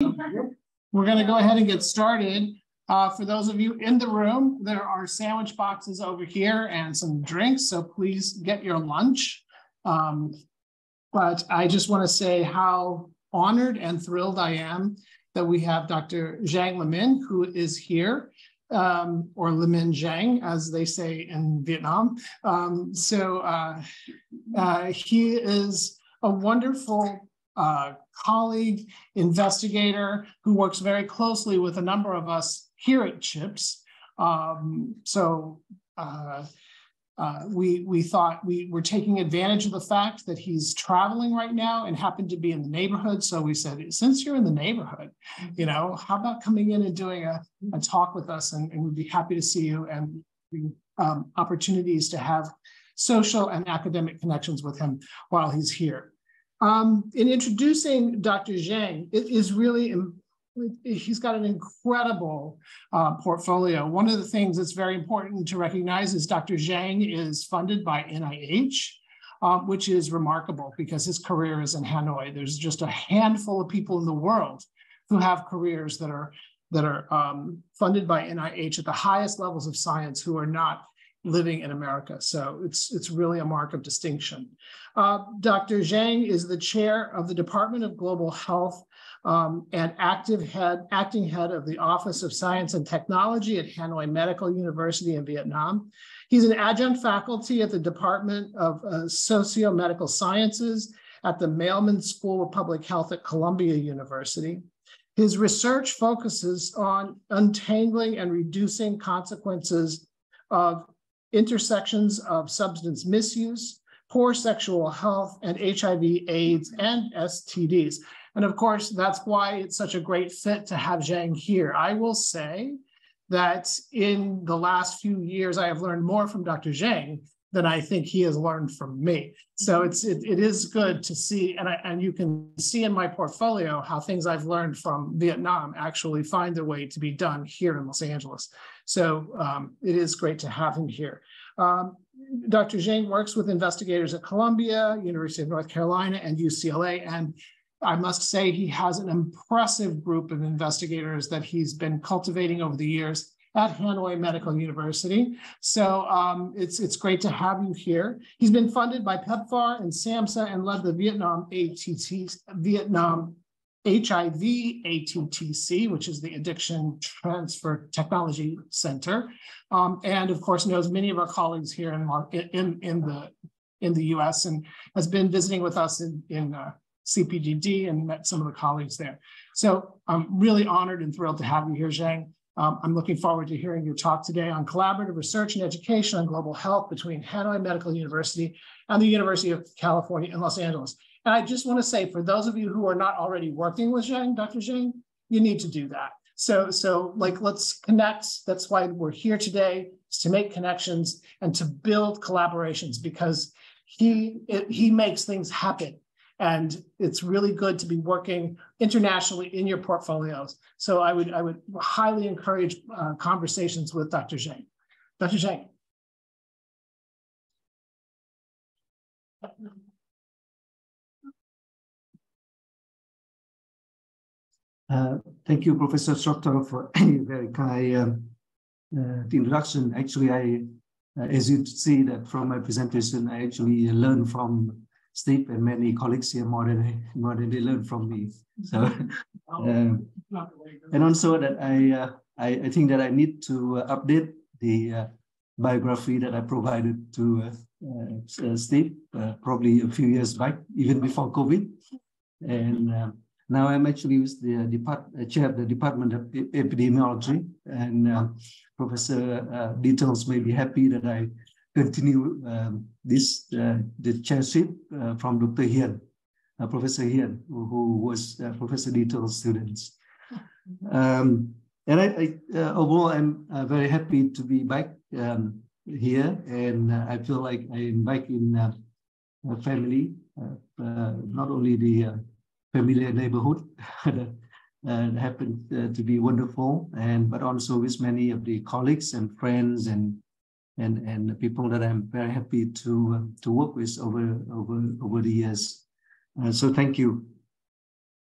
We're going to go ahead and get started. Uh, for those of you in the room, there are sandwich boxes over here and some drinks, so please get your lunch. Um, but I just want to say how honored and thrilled I am that we have Dr. Giang Lemin, who is here, um, or Lemin Giang, as they say in Vietnam. Um, so uh, uh, he is a wonderful uh, colleague, investigator who works very closely with a number of us here at CHIPTS. Um, so uh, uh, we, we thought we were taking advantage of the fact that he's traveling right now and happened to be in the neighborhood. So we said, since you're in the neighborhood, you know, how about coming in and doing a, a talk with us and, and we'd be happy to see you and um, opportunities to have social and academic connections with him while he's here. Um, in introducing Dr. Giang, it is really, he's got an incredible uh, portfolio. One of the things that's very important to recognize is Dr. Giang is funded by NIH, uh, which is remarkable because his career is in Hanoi. There's just a handful of people in the world who have careers that are that are um, funded by NIH at the highest levels of science who are not living in America. So it's, it's really a mark of distinction. Uh, Dr. Giang is the chair of the Department of Global Health um, and active head, acting head of the Office of Science and Technology at Hanoi Medical University in Vietnam. He's an adjunct faculty at the Department of uh, Socio-Medical Sciences at the Mailman School of Public Health at Columbia University. His research focuses on untangling and reducing consequences of intersections of substance misuse, poor sexual health, and HIV, AIDS, and STDs. And of course, that's why it's such a great fit to have Giang here. I will say that in the last few years, I have learned more from Dr. Giang than I think he has learned from me. So mm-hmm. it's it, it is good to see, and I, and you can see in my portfolio how things I've learned from Vietnam actually find their way to be done here in Los Angeles. So um, it is great to have him here. Um, Dr. Giang works with investigators at Columbia, University of North Carolina, and UCLA, and I must say he has an impressive group of investigators that he's been cultivating over the years at Hanoi Medical University. So um, it's, it's great to have you here. He's been funded by PEPFAR and SAMHSA and led the Vietnam ATT, Vietnam HIV ATTC, which is the Addiction Transfer Technology Center, um, and of course knows many of our colleagues here in, in, in, the, in the US and has been visiting with us in, in uh, CPGD and met some of the colleagues there. So I'm really honored and thrilled to have you here, Giang. Um, I'm looking forward to hearing your talk today on collaborative research and education on global health between Hanoi Medical University and the University of California in Los Angeles. And I just want to say, for those of you who are not already working with Giang, Dr. Giang, you need to do that. So, so like, let's connect. That's why we're here today, is to make connections and to build collaborations because he, it, he makes things happen. And it's really good to be working internationally in your portfolios. So I would, I would highly encourage uh, conversations with Dr. Giang. Dr. Giang. Uh, thank you, Professor Shoptaw, for a very kind um, uh, introduction. Actually, I, uh, as you see that from my presentation, I actually learned from Steve and many colleagues here more than more than they learned from me. So, um, and also that I, uh, I, I think that I need to uh, update the uh, biography that I provided to uh, Steve probably a few years back, even before COVID, and. Um, now I'm actually with the depart, chair of the Department of Epidemiology, and uh, Professor uh, Detels may be happy that I continue um, this uh, the chairship uh, from Dr. Hien, uh, Professor Hien, who, who was uh, Professor Detels' students. Um, and I, I uh, overall, I'm uh, very happy to be back um, here, and I feel like I'm back in family, not only the familiar neighborhood that happened to be wonderful, and but also with many of the colleagues and friends and and and people that I'm very happy to to work with over over over the years. Uh, so thank you.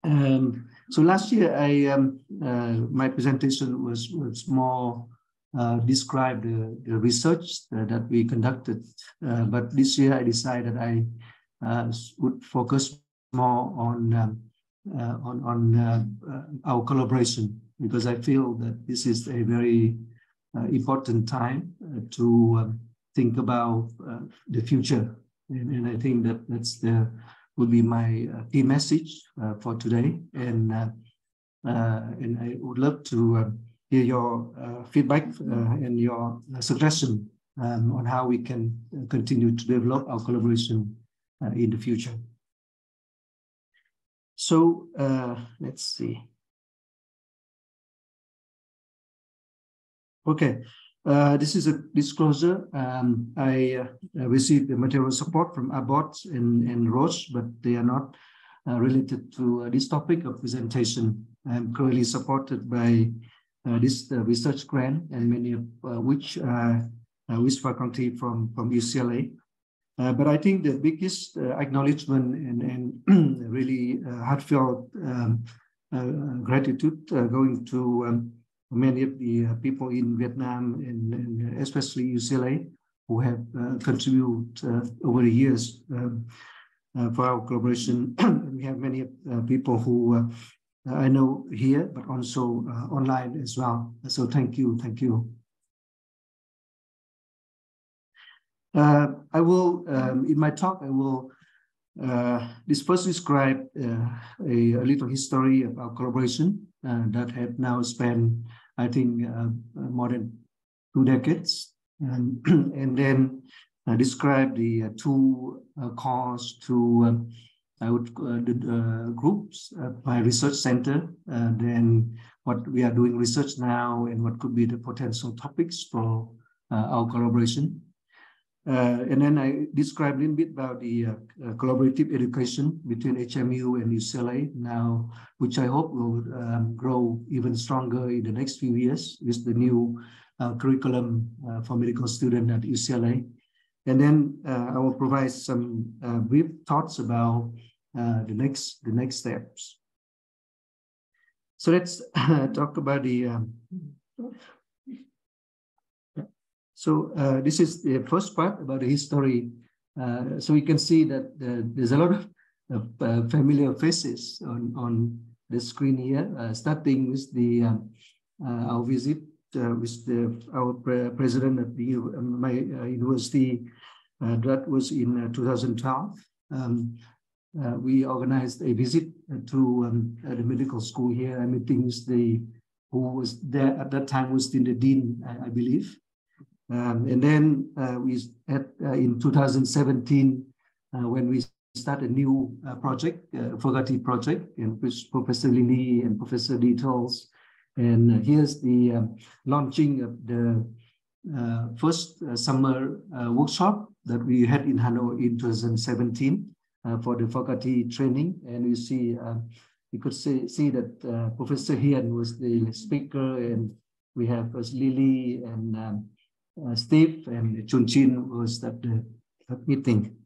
Um, So last year, I um, uh, my presentation was was more uh, describe the, the research that we conducted, uh, but this year I decided I uh, would focus more on um, uh, on on uh, our collaboration because I feel that this is a very important time to um, think about the future, and, and, I think that that's the would be my key message for today and. Uh, and I would love to uh, hear your uh, feedback and your suggestion um, on how we can continue to develop our collaboration in the future. So let's see. Okay, uh, this is a disclosure. Um, I uh, received the material support from Abbott and, and Roche, but they are not uh, related to this topic of presentation. I'm currently supported by uh, this uh, research grant and many of uh, which are with faculty from, from UCLA. But I think the biggest acknowledgement and, and really heartfelt um, gratitude going to um, many of the people in Vietnam and, and especially UCLA who have uh, contributed uh, over the years um, uh, for our collaboration. we have many people who I know here, but also uh, online as well. So thank you, thank you. Uh, I will, um, in my talk, I will uh, this first describe uh, a, a, little history of our collaboration uh, that had now spent, I think, uh, more than two decades. And, and then describe the two calls to um, I would uh, the uh, groups my research center, then what we are doing research now and what could be the potential topics for uh, our collaboration. Uh, and then I described a little bit about the uh, uh, collaborative education between HMU and UCLA now, which I hope will um, grow even stronger in the next few years with the new curriculum for medical students at UCLA. And then uh, I will provide some uh, brief thoughts about uh, the next the next steps. So let's talk about the. Um, so uh, this is the first part about the history. Uh, so you can see that uh, there's a lot of familiar faces on on the screen here, starting with the um, our visit uh, with the, our pre president of the uh, my uh, university. that was in 2012. Um, we organized a visit to um, the medical school here. I meeting with the who was there at that time was the dean, I, I believe. Um, and then uh, we had uh, in 2017 uh, when we started a new project, uh, project, in which Professor Li Li and Professor Detels and here's the um, launching of the uh, first uh, summer uh, workshop that we had in Hanoi in 2017 uh, for the Fogarty training. And you see, um, you could see, see that uh, Professor Hien was the speaker and we have uh, Li Li and um, Steve and Chunqing was at the meeting.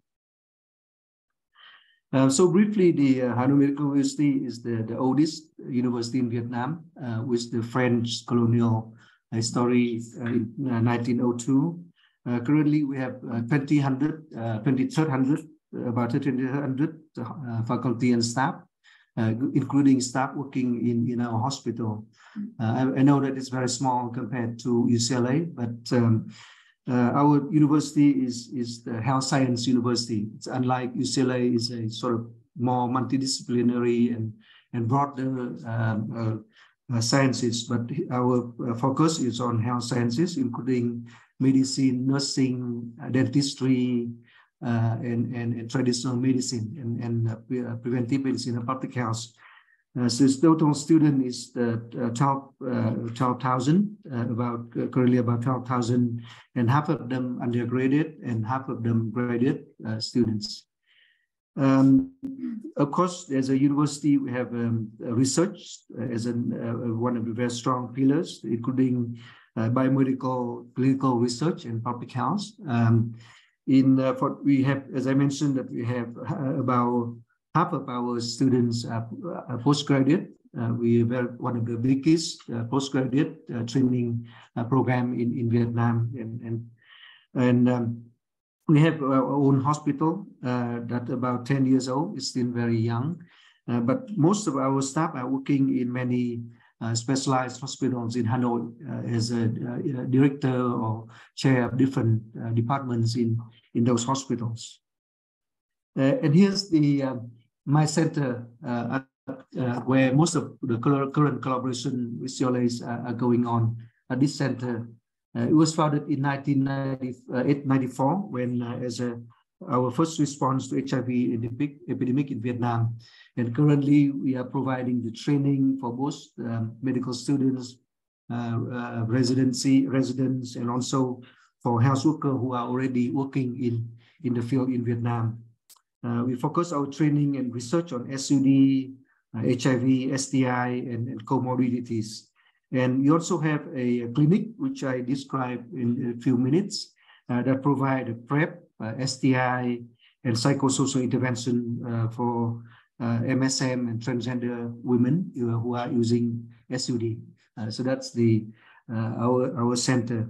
Uh, so briefly, the uh, Hanoi Medical University is the, the oldest university in Vietnam uh, with the French colonial history uh, in 1902. Uh, uh, currently, we have uh, 2000, 2300, about 2300 faculty and staff, including staff working in, in our hospital. I, I, know that it's very small compared to UCLA, but um, uh, our university is, is the health science university. It's unlike UCLA is a sort of more multidisciplinary and, and broader um, uh, uh, sciences, but our uh, focus is on health sciences, including medicine, nursing, uh, dentistry, uh, and, and, traditional medicine and, and preventive medicine and public health. Uh, so total student is uh, 12, uh, 12,000, uh, about uh, currently about 12,000, and half of them undergraduate and half of them graduate uh, students. Um, of course, as a university, we have um, research as an, one of the very strong pillars, including biomedical clinical research and public health. Um, in for we have, as I mentioned, that we have about half of our students are, postgraduate Uh, we were one of the biggest uh, postgraduate uh, training program in, in Vietnam. And, and, and um, we have our own hospital that about 10 years old, it's still very young. but most of our staff are working in many uh, specialized hospitals in Hanoi uh, as a, uh, director or chair of different departments in, in those hospitals. and here's the my center uh, where most of the current collaboration with CLAs are, are going on at this center. Uh, it was founded in 1994 when uh, as a, our first response to HIV epidemic, in Vietnam. And currently we are providing the training for both um, medical students, uh, uh, residency residents, and also for health workers who are already working in, in the field in Vietnam. Uh, we focus our training and research on SUD, HIV, uh, STI, and, and, comorbidities. And we also have a, a, clinic, which I describe in a few minutes, uh, that provide a PrEP, uh, STI, and psychosocial intervention uh, for uh, MSM and transgender women who are using SUD. so that's the our our center.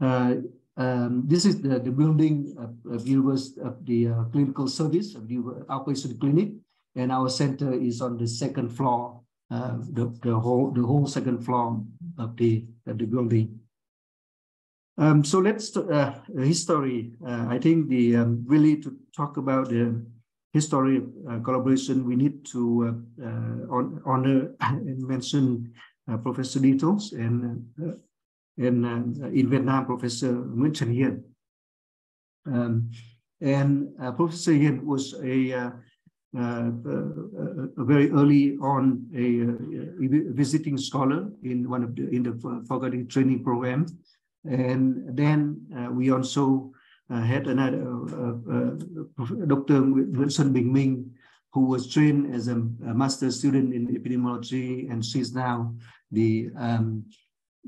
Um, this is the, the building of, of, of the uh, clinical service of the outpatient clinic and our center is on the second floor, uh, the, the whole the whole second floor of the of the building. Um, so let's uh, history. Uh, I think the um, really to talk about the history of uh, collaboration, we need to uh, uh, honor and mention Professor Detels and and in Vietnam, Professor Nguyễn Trần Hiền. Um, and Professor Hiền was a uh, uh, very early on a, a, visiting scholar in one of the in the faculty training program, and then uh, we also had another Dr. Wilson Bing Ming, who was trained as a, a master student in epidemiology, and she's now the um,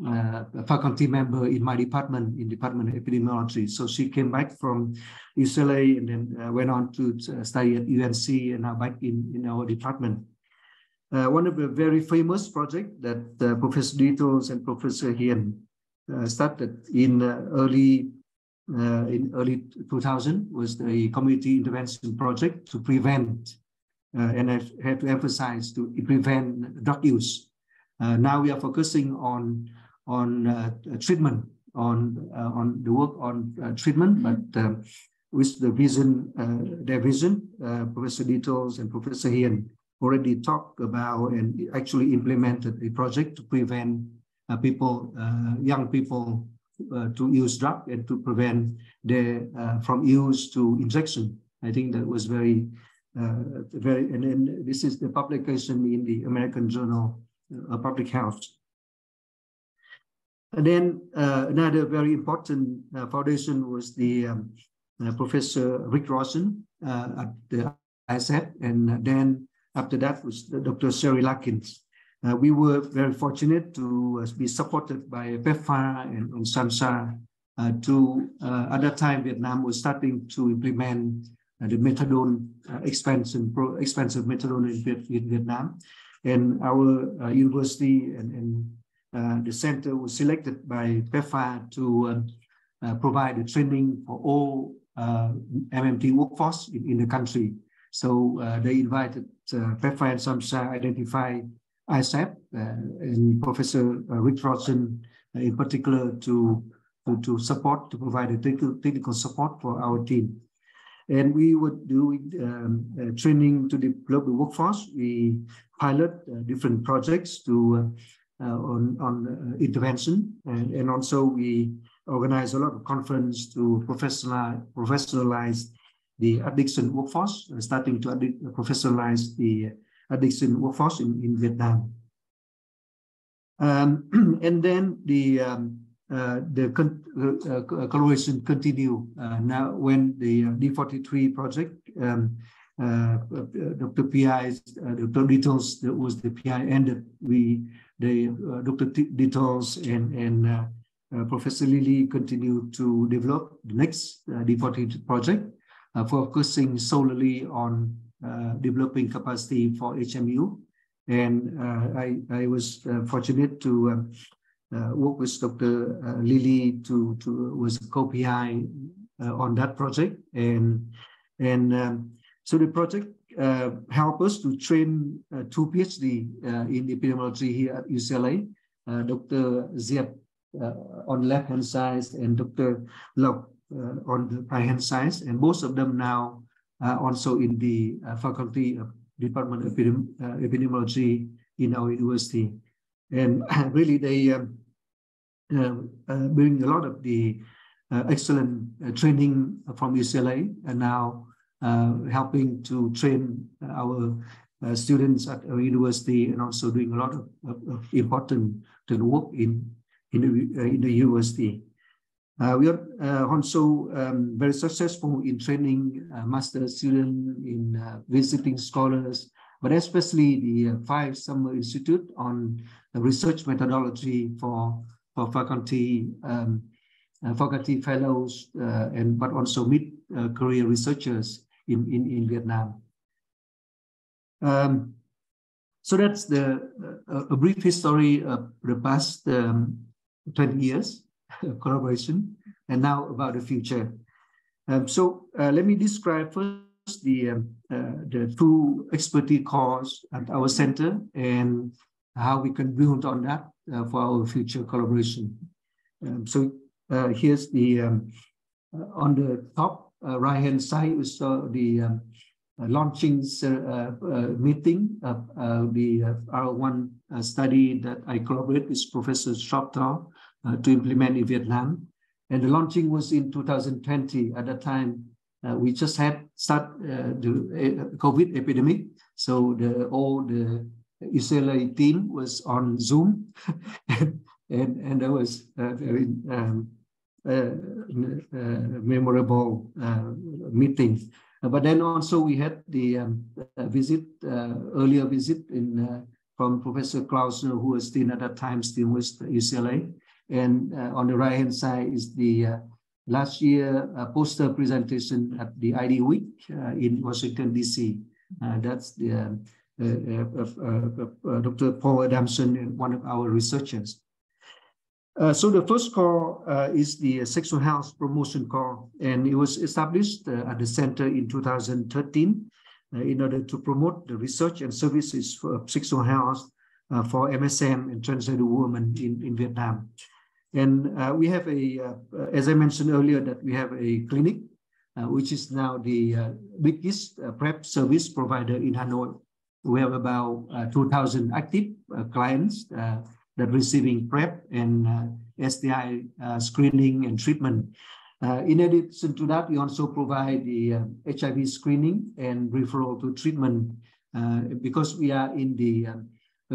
uh, faculty member in my department, in Department of Epidemiology. So she came back from UCLA and then uh, went on to uh, study at UNC and now back in, in our department. Uh, one of the very famous projects that uh, Professor Detels and Professor Hien uh, started in early in early 2000 was the community intervention project to prevent, and I have to emphasize to prevent drug use. now we are focusing on on uh, treatment, on uh, on the work on uh, treatment, but um, with the vision, their vision, Professor Detels and Professor Hien already talked about and actually implemented a project to prevent people, young people uh, to use drug and to prevent their uh, from use to injection. I think that was very, uh, very, and then this is the publication in the American Journal of Public Health. And then uh, another very important uh, foundation was the um, uh, Professor Rick Rawson uh, at the ISAP. And then after that was Dr. Sherry Larkins. Uh, we were very fortunate to uh, be supported by PEPFAR and, and SAMHSA to, at that time, Vietnam was starting to implement the methadone expansion, pro, expensive methadone in, in, Vietnam. And our university and, and the center was selected by PEPFAR to um, uh, provide the training for all uh, MMT workforce in, in the country. So uh, they invited uh, PEPFAR and SAMHSA identify ISAP uh, and Professor Rick Rawson in particular to, to, to, support, to provide a technical, technical support for our team. And we were doing um, training to develop the workforce. We pilot different projects to uh, on, on uh, intervention. And, and also we organize a lot of conference to professionalize, professionalize the addiction workforce, uh, starting to professionalize the addiction workforce in, in Vietnam. Um, and then the um, uh, the con uh, collaboration continue uh, now when the D43 project, um, Dr. PI, Dr. Detels, that was the PI ended, we the uh, Dr. Detels and, and uh, uh, Professor Li Li continue to develop the next uh, D40 project, uh, focusing solely on uh, developing capacity for HMU. And I, I was fortunate to work with Dr. Li Li to, to was co-PI on that project. And, and um, so the project uh, help us to train uh, two PhD uh, in epidemiology here at UCLA, Dr. Ziad on left hand side and Dr. Lộc on the right hand side. And both of them now also in the faculty of Department of Epidemi Epidemiology in our university. And really they um, bring a lot of the uh, excellent uh, training from UCLA and now uh, helping to train our uh, students at our university and also doing a lot of, of, of important work in in the, uh, in the university. we are also um, very successful in training master students, in visiting scholars, but especially the five summer institute on the research methodology for for faculty um, uh, faculty fellows uh, and but also mid uh, career researchers in, in, in Vietnam. Um, so that's the uh, a brief history of the past um, 20 years of collaboration and now about the future. Um, so uh, let me describe first the, um, uh, the two expertise cores at our center and how we can build on that uh, for our future collaboration. Um, so uh, here's the, um, on the top uh, right hand side, we saw the um, uh, launching uh, meeting of the R1 study that I collaborate with Professor Shoptaw to implement in Vietnam. And the launching was in 2020. At that time, we just had start the COVID epidemic. So the all the UCLA team was on Zoom, and and, and that was uh, very um, uh, uh, Uh, uh, memorable uh, meetings. Uh, but then also we had the um, visit, earlier visit in from Professor Klausner, who was still at that time still with UCLA. And on the right hand side is the last year poster presentation at the ID Week in Washington, D.C. that's the Dr. Paul Adamson, one of our researchers. Uh, so the first core uh, is the sexual health promotion core, and it was established uh, at the center in 2013 uh, in order to promote the research and services for sexual health uh, for MSM and transgender women in, in Vietnam. And we have a, as I mentioned earlier, that we have a clinic, which is now the biggest PrEP service provider in Hanoi. We have about 2,000 active clients that receiving PrEP and uh, STI uh, screening and treatment. Uh, in addition to that, we also provide the HIV screening and referral to treatment because we are in the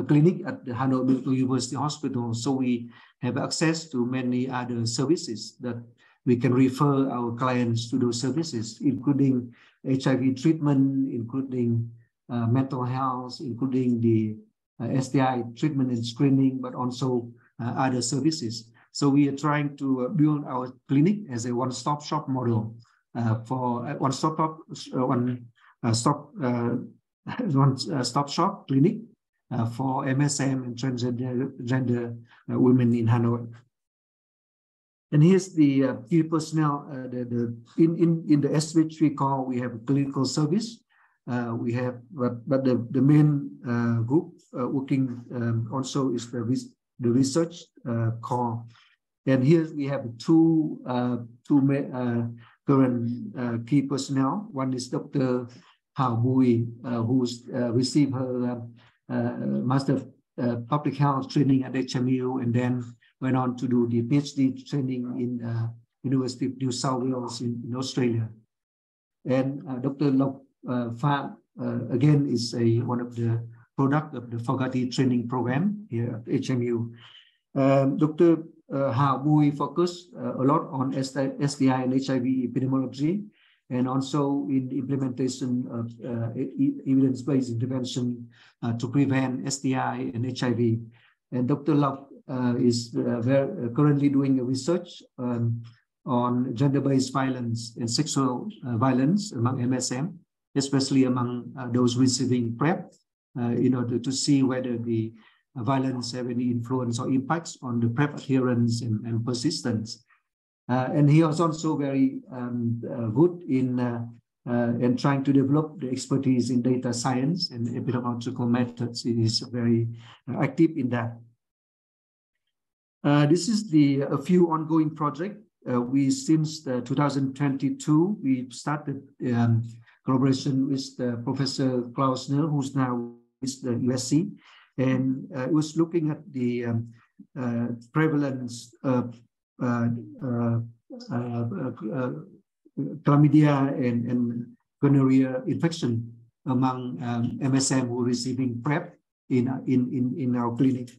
clinic at the Hanoi Medical University Hospital. So we have access to many other services that we can refer our clients to those services, including HIV treatment, including uh, mental health, including the uh, Uh, STI treatment and screening, but also uh, other services. So we are trying to uh, build our clinic as a one-stop shop model uh, for uh, one-stop one stop one stop shop clinic for MSM and transgender gender, women in Hanoi. And here's the uh, key personnel. Uh, the, the in in in the SH3 call we have a clinical service. Uh, we have but but the the main group uh, working um, also is the, the research uh, core. And here we have two, uh, two current key personnel. One is Dr. Hao Bui, who's received her Master of Public Health training at HMU and then went on to do the PhD training in uh, University of New South Wales in, in Australia. And uh, Dr. Lộc uh, Pha, again, is a, one of the product of the Fogarty training program here at HMU. Um, Dr. Uh, ha Bui focused uh, a lot on STI and HIV epidemiology and also in implementation of uh, evidence-based intervention uh, to prevent STI and HIV. And Dr. Lộc uh, is uh, currently doing a research um, on gender-based violence and sexual violence among MSM especially among those receiving PrEP, in order to see whether the violence have any influence or impacts on the PrEP adherence and, and persistence. Uh, and he was also very um, uh, good in uh, in trying to develop the expertise in data science and epidemiological methods. He is very active in that. this is the a few ongoing projects. we since 2022 we started um, collaboration with Professor Klausner, who's now with the USC, and uh, was looking at the um, uh, prevalence of uh, chlamydia and, and gonorrhea infection among um, MSM who are receiving PrEP in, in, in, in our clinic.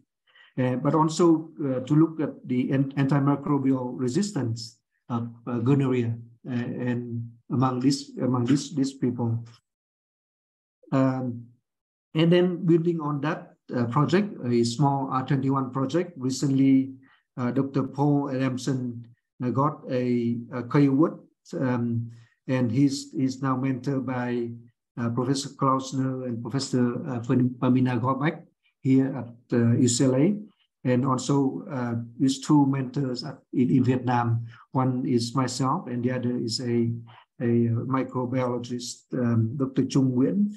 Uh, but also uh, to look at the antimicrobial resistance of uh, gonorrhea and among these among these these people. Um, and then building on that, uh, project, a small R21 project. Recently, uh, Dr. Paul Adamson uh, got a, a K Award, um, and he's, he's now mentored by uh, Professor Klausner and Professor uh, Pamina Gorbach here at UCLA. And also uh, with two mentors in, in Vietnam. One is myself, and the other is a, a microbiologist, um, Dr. Chung Nguyen.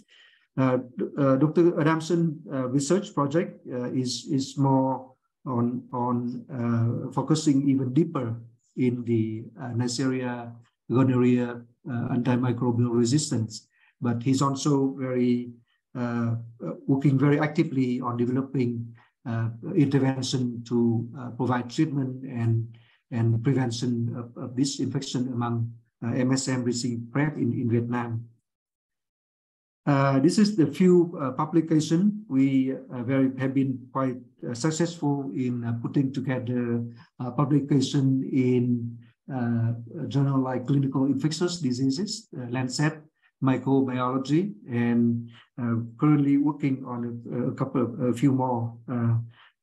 Uh, uh, Dr. Adamson uh, research project is, is more on, on focusing even deeper in the Neisseria gonorrhea antimicrobial resistance. But he's also very working very actively on developing uh, intervention to uh, provide treatment and and prevention of, of this infection among uh, MSM receiving PrEP in, in Vietnam. Uh, this is the few uh, publication we uh, very have been quite uh, successful in uh, putting together publication in a journal like Clinical Infectious Diseases, Lancet Microbiology, and currently working on a, a couple of a few more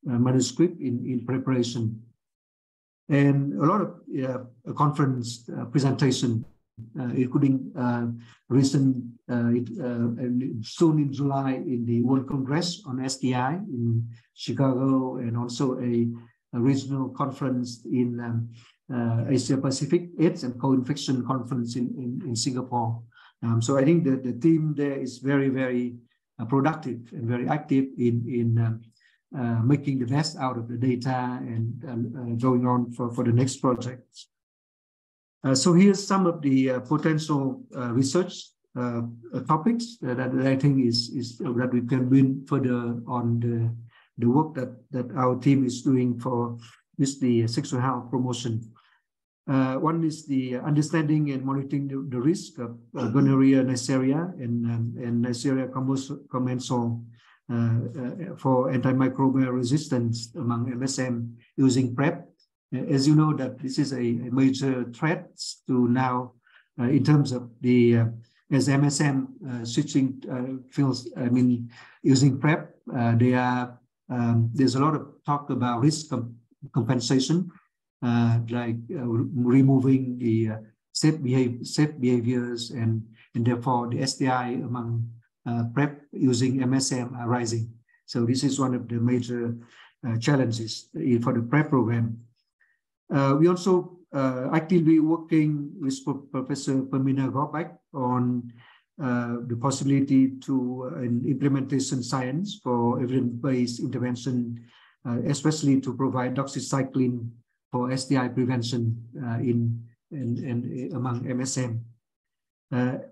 manuscript in, in preparation. And a lot of conference presentation uh, including uh, recent uh, soon in July in the World Congress on STI in Chicago, and also a, a regional conference in um, Asia Pacific AIDS and co-infection conference in, in, in Singapore. Um, so I think that the team there is very, very uh, productive and very active in, in um, uh, making the best out of the data and uh, going on for, for the next projects. Uh, so here's some of the uh, potential uh, research uh, topics that, I think is, is that we can build further on the, the work that, that our team is doing for this the sexual health promotion. Uh, one is the understanding and monitoring the, the risk of uh, gonorrhea, Neisseria, and, um, and Neisseria commensal uh, for antimicrobial resistance among MSM using PrEP as you know, that this is a, a major threat to now uh, in terms of the uh, as MSM uh, switching uh, fields. I mean, using PrEP, uh, they are um, there's a lot of talk about risk com compensation, uh, like removing the safe, behave, safe behaviors and and therefore the STI among PrEP using MSM are rising. So this is one of the major challenges for the PrEP program. Uh, we also uh, actively working with Professor Pamina Gorbach on uh, the possibility to uh, an implementation science for evidence-based intervention, uh, especially to provide doxycycline for STI prevention uh, in, in, in, among MSM.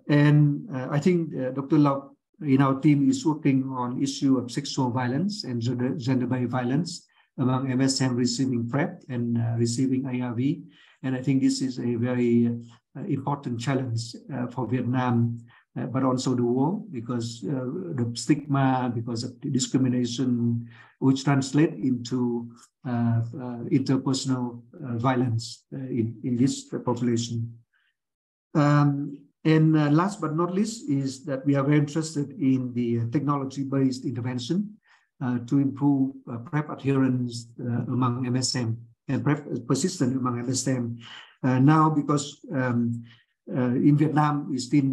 and I think Dr. Lau in our team is working on issue of sexual violence and gender-based violence among MSM receiving PrEP and uh, receiving ARV. And I think this is a very uh, important challenge uh, for Vietnam, uh, but also the world, because uh, the stigma, because of the discrimination, which translate into uh, interpersonal violence in, in this population. Um, and last but not least is that we are very interested in the technology-based intervention uh, to improve uh, PrEP adherence uh, among MSM and PrEP persistence among MSM. now, because um, in Vietnam is still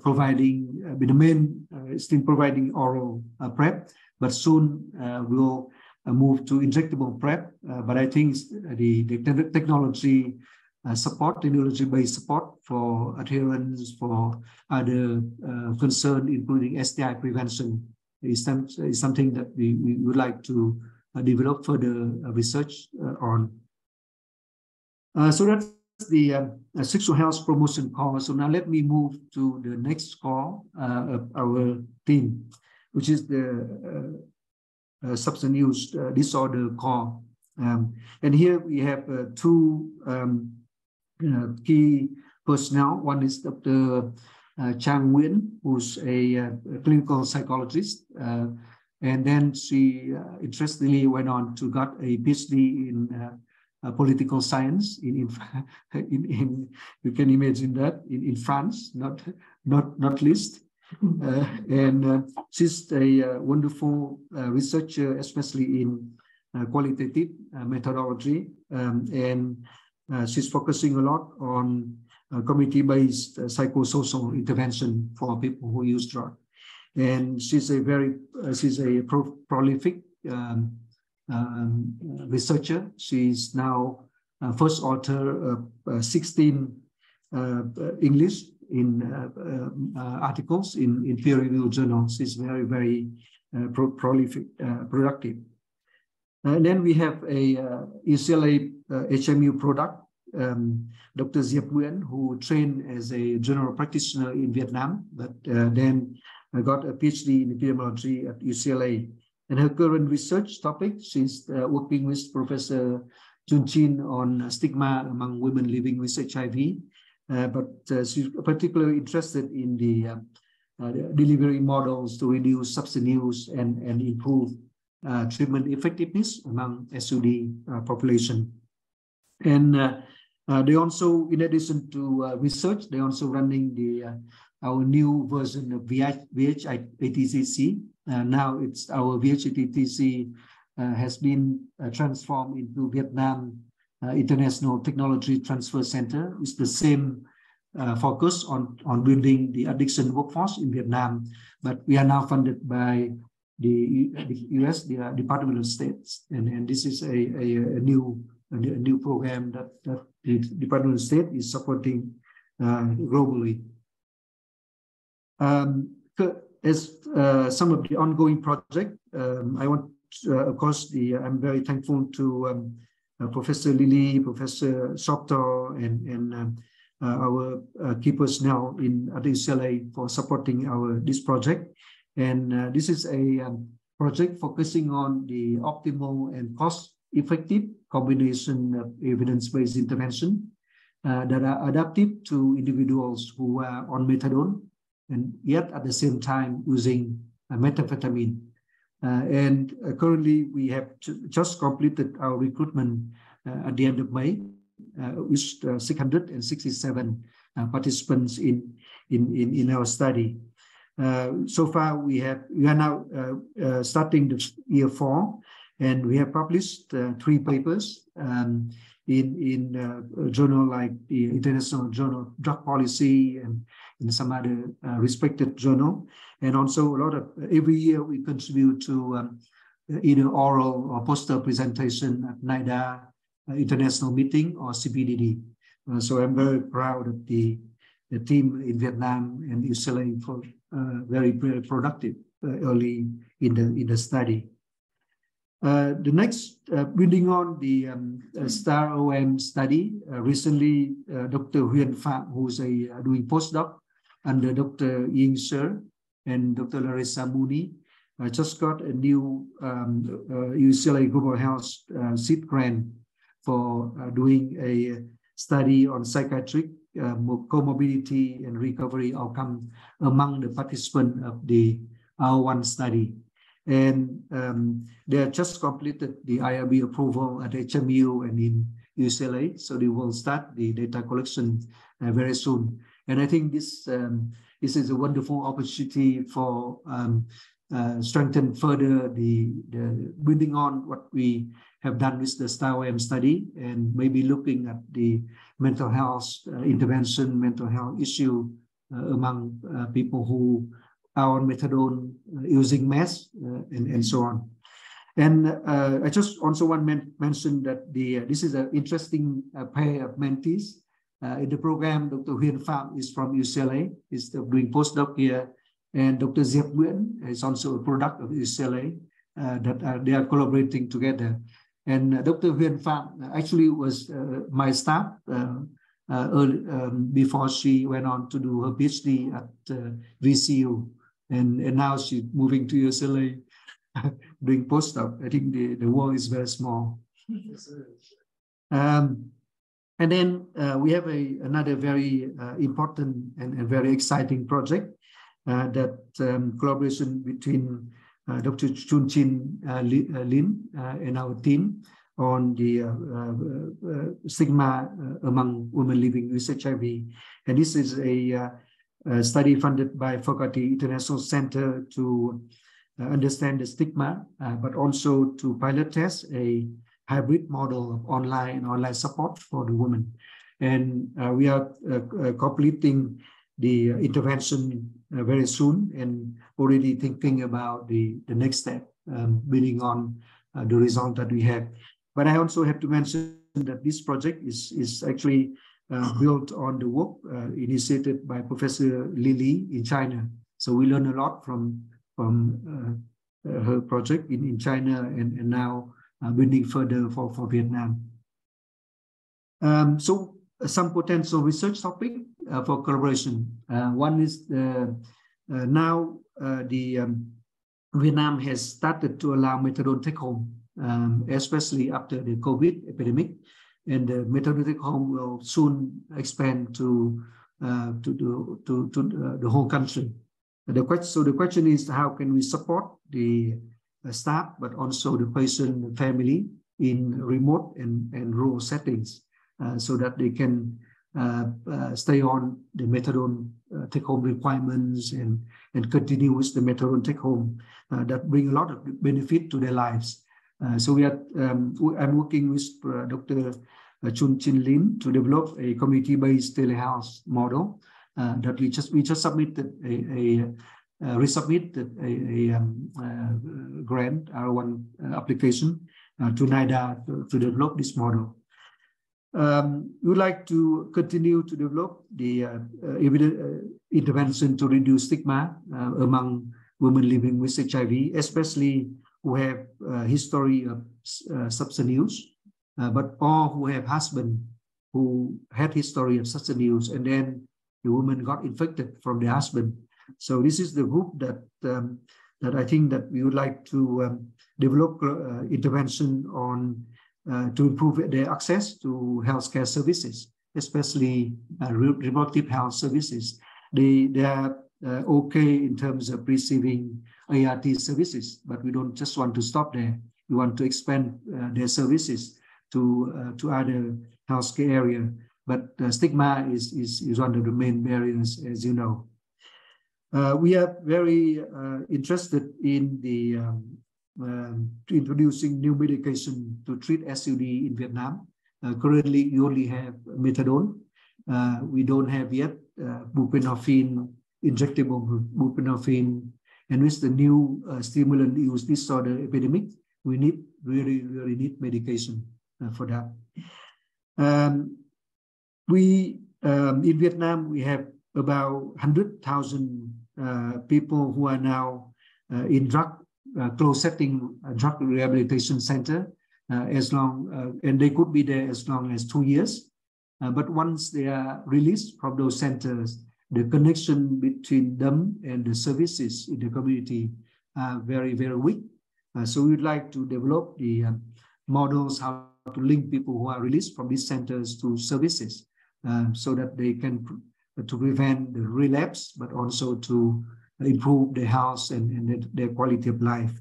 providing, the main still providing oral PrEP, but soon we'll move to injectable PrEP. but I think the, the technology uh, support, technology-based support for adherence, for other uh, concern, including STI prevention, is, some, is something that we, we would like to uh, develop further uh, research uh, on. Uh, so that's the sexual health promotion call. So now let me move to the next call of our theme, which is the substance use disorder call. Um, and here we have two um, uh, key personnel. One is Dr. Uh, Chang Nguyen, who's a, a uh, clinical psychologist. Uh, and then she uh, interestingly went on to got a PhD in uh, political science in, in, in, in, you can imagine that in, in France, not, not, not least. and she's a wonderful researcher, especially in qualitative methodology. Um, and uh, she's focusing a lot on uh, community-based uh, psychosocial intervention for people who use drugs. And she's a very, she's a pro prolific um, um, researcher. She's now first author of 16 English in uh, uh, articles in, in peer-reviewed journals She's very, very uh, pro prolific, productive. And then we have a UCLA HMU product, um, Dr. Diep Nguyen, who trained as a general practitioner in Vietnam, but uh, then got a PhD in epidemiology at UCLA. And her current research topic, she's uh, working with Professor Chunqing on stigma among women living with HIV, uh, but uh, she's particularly interested in the, uh, uh, delivery models to reduce substance use and, and improve treatment effectiveness among SUD population. And uh, they also, in addition to uh, research, they're also running the uh, our new version of VH. Uh, now it's our VHITCC uh, has been uh, transformed into Vietnam International Technology Transfer Center. It's the same focus on, on building the addiction workforce in Vietnam, but we are now funded by the, the US, the Department of States, and, and this is a, a, a new a new program that, that the Department of State is supporting uh, globally. Um, as uh, some of the ongoing project, um, I want, uh, of course, the I'm very thankful to um, uh, Professor Li Li, Professor Shoptaw, and, and um, uh, our uh, key personnel in at UCLA for supporting our this project. And this is a um, project focusing on the optimal and cost effective combination of evidence-based intervention uh, that are adaptive to individuals who are on methadone and yet at the same time using uh, methamphetamine. Uh, and uh, currently we have just completed our recruitment uh, at the end of May uh, with 667 participants in, in, in, in, our study. so far we have we are now starting the year four and we have published uh, three papers um, in, in uh, a journal like the International Journal Drug Policy and in some other uh, respected journal. And also a lot of, every year we contribute to um, either oral or poster presentation at NIDA uh, International Meeting or CPDD. Uh, so I'm very proud of the, the team in Vietnam and UCLA for uh, very, very productive early in the, in the study. Uh, the next, uh, building on the um, uh, STAR OM study, uh, recently uh, Dr. Huyen Pham, who's a doing postdoc under Dr. Ying Sir and Dr. Larissa Mooney, just got a new um, UCLA Global Health seed grant for doing a study on psychiatric comorbidity and recovery outcome among the participants of the R1 study. And um, they have just completed the IRB approval at HMU and in UCLA. So they will start the data collection uh, very soon. And I think this, um, this is a wonderful opportunity for um, uh, strengthen further the, the building on what we have done with the STAR-OM study and maybe looking at the mental health uh, intervention, mental health issue uh, among uh, people who on methadone uh, using meth and, and so on. And uh, I just also want to men mention that the uh, this is an interesting uh, pair of mentees. in the program, Dr. Huyen Pham is from UCLA, is doing postdoc here, and Dr. Diep Nguyen is also a product of UCLA that are, they are collaborating together. And Dr. Huyen Pham actually was my staff uh, early, um, before she went on to do her PhD at uh, VCU. And, and now she's moving to UCLA doing postdoc. I think the, the world is very small. Um, and then uh, we have a, another very uh, important and, and, very exciting project uh, that um, collaboration between uh, Dr. Chunqing Lin and our team on the uh, uh, uh, stigma among women living with HIV. And this is a, study funded by Fogarty International Center to understand the stigma, but also to pilot test a hybrid model of online and online support for the women. And we are completing the intervention uh, very soon and already thinking about the, the next step, um, building on uh, the result that we have. But I also have to mention that this project is, is actually uh, built on the work uh, initiated by Professor Li Li in China. So we learn a lot from, from uh, uh her project in, in China and, and now uh, building further for, for Vietnam. Um, so uh, some potential research topic for collaboration. one is the, now the um, Vietnam has started to allow methadone take home um, especially after the COVID epidemic. And the methadone home will soon expand to uh, to, to, to, to uh, the whole country. The question, so the question is how can we support the uh, staff, but also the patient the family in remote and, and rural settings uh, so that they can uh, uh, stay on the methadone take-home requirements and, and continue with the methadone take-home that bring a lot of benefit to their lives. Uh, so we are, um, I'm working with uh, Dr. Uh, Chunqing Lin to develop a community-based telehealth model that we just we just submitted a, a uh, resubmitted a, a um, uh, grant, R1 uh, application to NIDA to, to, develop this model. Um, we would like to continue to develop the intervention to reduce stigma among women living with HIV, especially who have a history of uh, substance use, uh, but all who have husband who had history of substance use, and then the woman got infected from the husband. So this is the group that um, that I think that we would like to um, develop uh, intervention on uh, to improve their access to healthcare services, especially uh, reproductive health services. They, they are uh, okay in terms of receiving ART services, but we don't just want to stop there. We want to expand uh, their services to uh, to other healthcare area. But stigma is, is, is one of the main barriers, as you know. Uh, we are very uh, interested in the um, um, introducing new medication to treat SUD in Vietnam. Uh, currently, you only have methadone. we don't have yet buprenorphine, injectable buprenorphine and with the new uh, stimulant use disorder epidemic, we need really, really need medication uh, for that. Um, we, um, in Vietnam, we have about 100,000 uh, people who are now uh, in drug uh, closed setting uh, drug rehabilitation center as long, and they could be there as long as two years. but once they are released from those centers, the connection between them and the services in the community are very, very weak. Uh, so we'd like to develop the uh, models how to link people who are released from these centers to services uh, so that they can to prevent the relapse, but also to improve their health and, and their quality of life.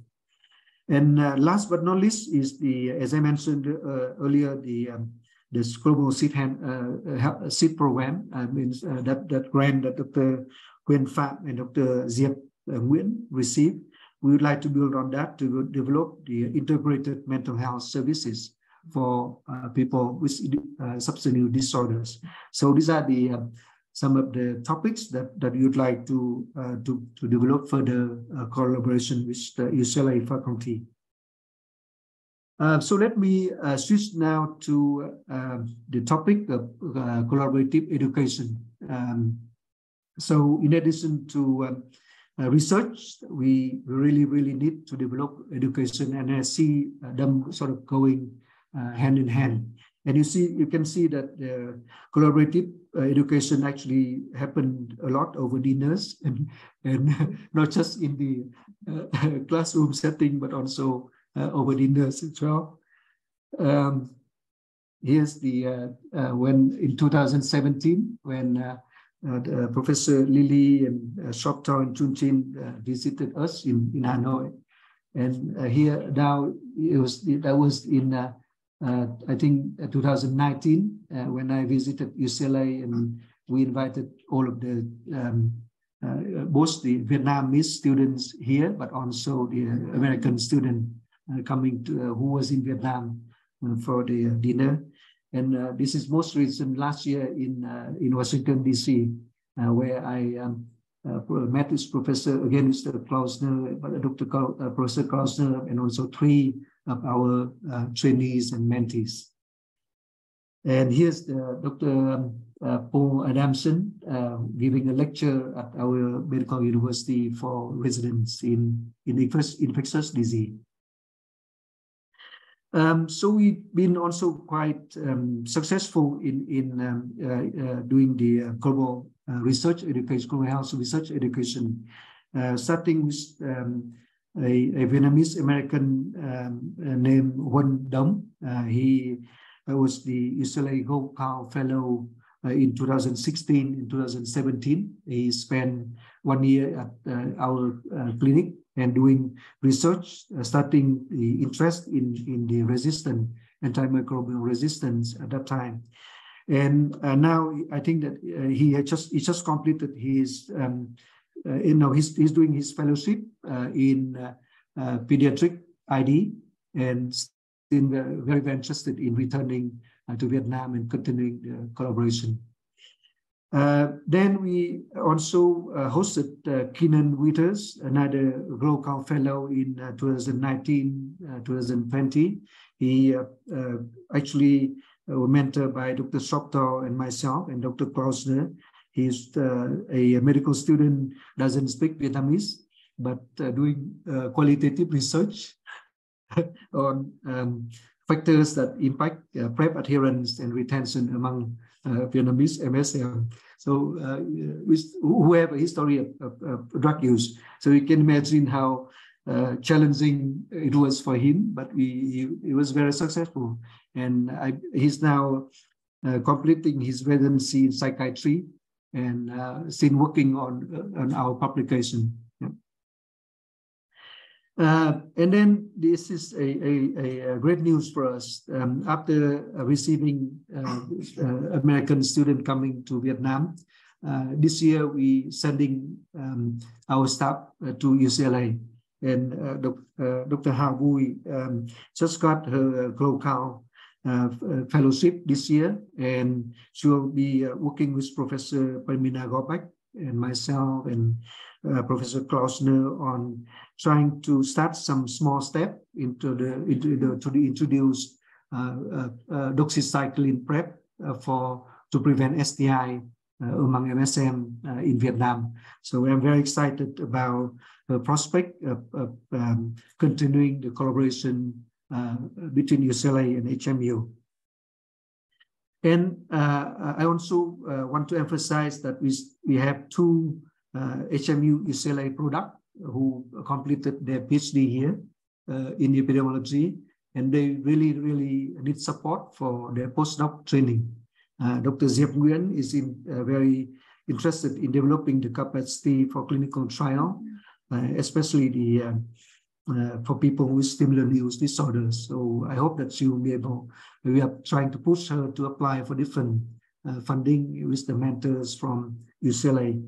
And uh, last but not least is the, as I mentioned uh, earlier, the um, this global seed, hand, uh, uh seed program means uh, that that grant that Dr. Huyen Pham and Dr. Diep Nguyen received we would like to build on that to develop the integrated mental health services for uh, people with uh, substance use disorders. So these are the uh, some of the topics that, that you'd like to, to, to develop further collaboration with the UCLA faculty. Uh, so let me switch now to um, the topic of collaborative education. Um, so in addition to um, uh, research, we really, really need to develop education and I see them sort of going uh, hand in hand. And you see, you can see that the collaborative uh, education actually happened a lot over dinners and, and not just in the uh, classroom setting, but also uh, over dinners as well. Um, here's the, uh, uh, when in 2017, when Professor Li Li and uh, Shoptaw and Chunqing visited us in, in Hanoi. And here now, it was, that was in uh, I think uh, 2019 uh, when I visited UCLA and we invited all of the um, uh, both the Vietnamese students here, but also the American student uh, coming to uh, who was in Vietnam for the dinner. And this is most recent last year in in Washington D.C., where I um, met with Professor again, Mr. Klausner, Dr. Professor Klausner, and also three of our uh, trainees and mentees. And here's the Dr. Um, uh, Paul Adamson uh, giving a lecture at our medical university for residents in, in infectious disease. Um, so we've been also quite um, successful in, in um, uh, uh, doing the uh, global research education, global health research education, starting with um, a, a Vietnamese American um, uh, named Huân Dong. Uh, he was the UCLA Global Fellow uh, in 2016 in 2017. He spent one year at uh, our uh, clinic and doing research, uh, starting the interest in, in the resistant antimicrobial resistance at that time. And now I think that he had just he just completed his um, uh, you know, he's, he's doing his fellowship uh, in uh, pediatric ID and been very, very interested in returning to Vietnam and continuing the collaboration. Uh, then we also uh, hosted uh, Keenan Withers, another Global Fellow in 2019, 2020. He actually was mentored by Dr. Shoptaw and myself and Dr. Klausner He's uh, a medical student, doesn't speak Vietnamese, but uh, doing uh, qualitative research on um, factors that impact uh, PrEP adherence and retention among uh, Vietnamese MSM. So uh, with who have a history of, of, of, drug use. So you can imagine how uh, challenging it was for him, but he, he, he was very successful. And I, he's now completing his residency in psychiatry and uh, still working on, uh, on our publication. Uh, and then this is a, a, a great news for us. Um, after receiving uh, uh, American student coming to Vietnam, uh, this year we sending um, our staff to UCLA. And Dr. Ha Vui um, just got her global uh, uh, fellowship this year, and she will be uh, working with Professor Pamina Gorbach and myself and uh, Professor Klausner on trying to start some small step into the, into the to the introduce uh, uh, doxycycline PrEP for to prevent STI among MSM in Vietnam. So I'm very excited about the prospect of, of um, continuing the collaboration between UCLA and HMU. And uh, I also uh, want to emphasize that we, we have two HMU UCLA product who completed their PhD here in epidemiology, and they really, really need support for their postdoc training. Uh, Dr. Diep Nguyen is in, uh, very interested in developing the capacity for clinical trial, uh, especially the uh, for people with stimulant use disorders. So I hope that she will be able, we are trying to push her to apply for different uh, funding with the mentors from UCLA.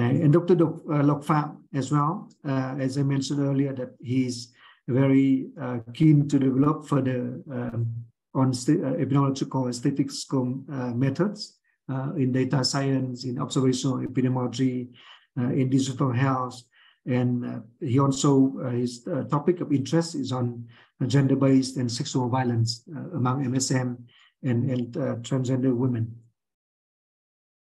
And Dr. Lok Pham as well, as I mentioned earlier, that he's very keen to develop further um, on epidemiological and statistical methods in data science, in observational epidemiology, in digital health, and uh, he also, uh, his uh, topic of interest is on gender-based and sexual violence among MSM and, and transgender women.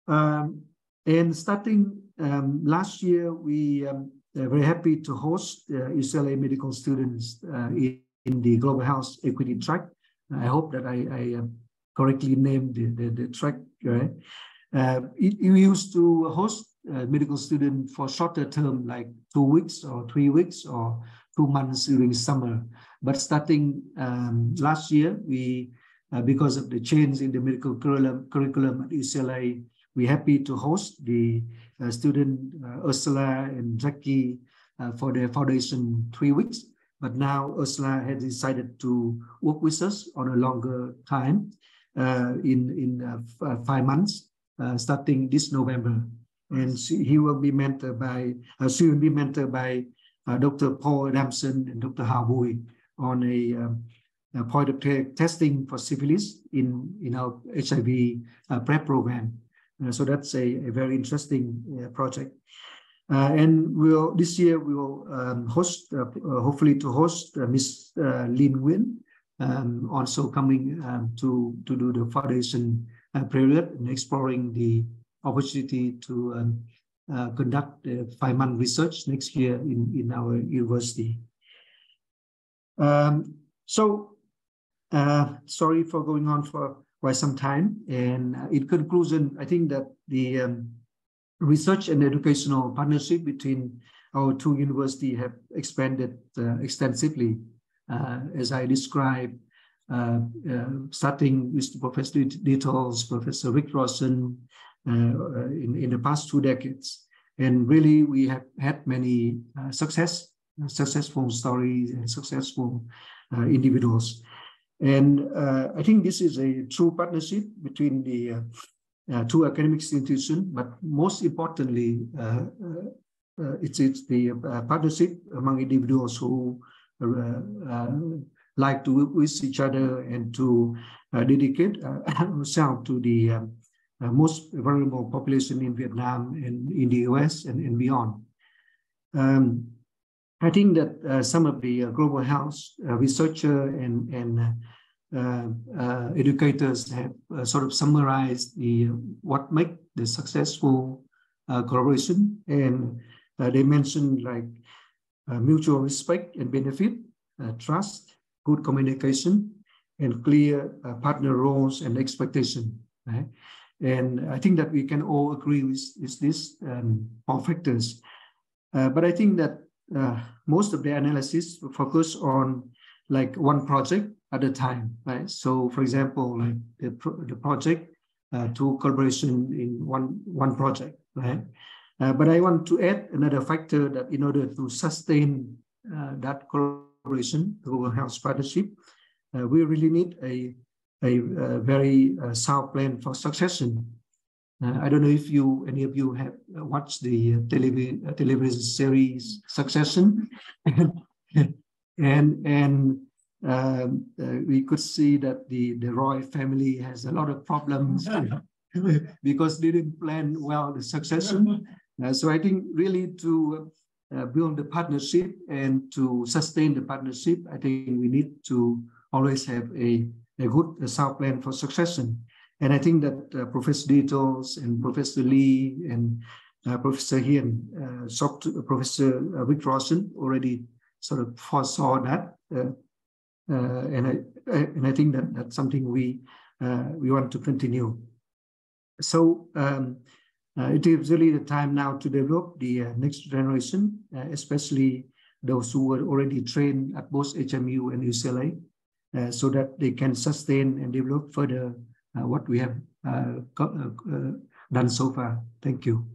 Um, and starting um, last year, we um, are very happy to host UCLA medical students in, in, the Global Health Equity track. I hope that I, I correctly named the, the, the track. Right? Uh, we used to host uh, medical students for shorter term, like two weeks or three weeks or two months during summer. But starting um, last year, we, uh, because of the change in the medical curriculum, curriculum at UCLA, we're happy to host the uh, student uh, Ursula and Jackie uh, for their foundation three weeks. But now Ursula has decided to work with us on a longer time uh, in, in five months, starting this November and she, he will be mentored by, uh, she will be mentored by uh, Dr. Paul Adamson and Dr. Bui on a, um, a point of testing for syphilis in, in our HIV uh, PrEP program. Uh, so that's a, a very interesting uh, project. Uh, and we'll this year we will um, host, hopefully to host Miss Lin Nguyen, um, also coming um, to, to do the foundation period and exploring the opportunity to um, uh, conduct five-month research next year in, in our university. Um, so, uh, sorry for going on for quite some time. And uh, in conclusion, I think that the um, research and educational partnership between our two universities have expanded uh, extensively, uh, as I described, uh, starting with Professor Detels, Professor Rick Rawson, uh, in, in the past two decades. And really, we have had many uh, success, successful stories and successful uh, individuals. And I think this is a true partnership between the uh, two academic institutions, but most importantly, uh, uh, it's, it's the partnership among individuals who like to work with each other and to dedicate ourselves to the um, uh, most vulnerable population in Vietnam and in the US and, and beyond. Um, I think that uh, some of the uh, global health uh, researcher and, and uh, uh, educators have sort of summarized the what make the successful collaboration, and they mentioned like mutual respect and benefit, trust, good communication, and clear partner roles and expectation. Right? And I think that we can all agree with, with these um, four factors. Uh, but I think that uh, most of the analysis focus on like one project at a time, right? So for example, like the, pro the project uh, to collaboration in one, one project, right? Uh, but I want to add another factor that in order to sustain uh, that collaboration, the global health partnership, uh, we really need a a, a very sound plan for succession. Uh, I don't know if you, any of you have watched the television, uh, television series Succession, and and um, uh, we could see that the the Roy family has a lot of problems because they didn't plan well the succession. Uh, so I think really to uh, build the partnership and to sustain the partnership, I think we need to always have a a good sound plan for succession. And I think that uh, Professor Detels and Professor Lee and uh, Professor Hien, uh, Professor uh, Rick Rawson already sort of foresaw that. Uh, uh, and, I, and I think that that's something we, we want to continue. So um, it is really the time now to develop the next generation, especially those who were already trained at both HMU and UCLA. Uh, so that they can sustain and develop further uh, Uh, what we have uh, uh, uh, done so far. Thank you.